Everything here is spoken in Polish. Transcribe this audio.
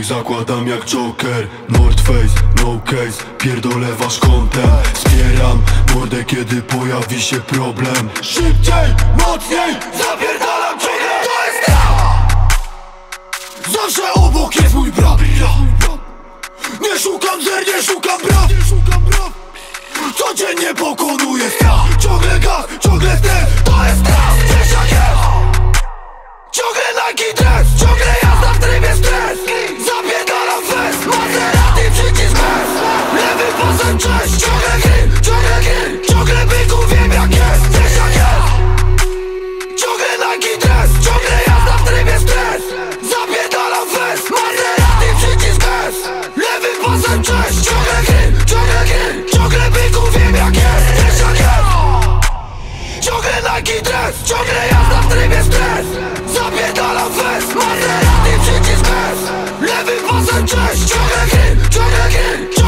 Uśmiech zakładam jak Joker. North Face, no case Pierdolę wasz kątem Wspieram mordę kiedy pojawi się problem. Szybciej, mocniej, zapierdalam ciągle. To jest rap Zawsze obok jest mój brat. Nie szukam zer, nie szukam braw Codziennie pokonuję strach. Ciągle gaz, ciągle stres To jest rap, Nike dres, ciągle jazda w trybie stres. Zapierdalam fest, Maserati przycisk S. Lewy pasem cześć, ciągle gry, ciągle gry. Ciągle byku wiem jak jest, wiesz jak jest. Ciągle Nike dres, ciągle jazda w trybie stres. Zapierdalam fest, Maserati przycisk S. Lewy pasem cześć, ciągle gry, ciągle gry.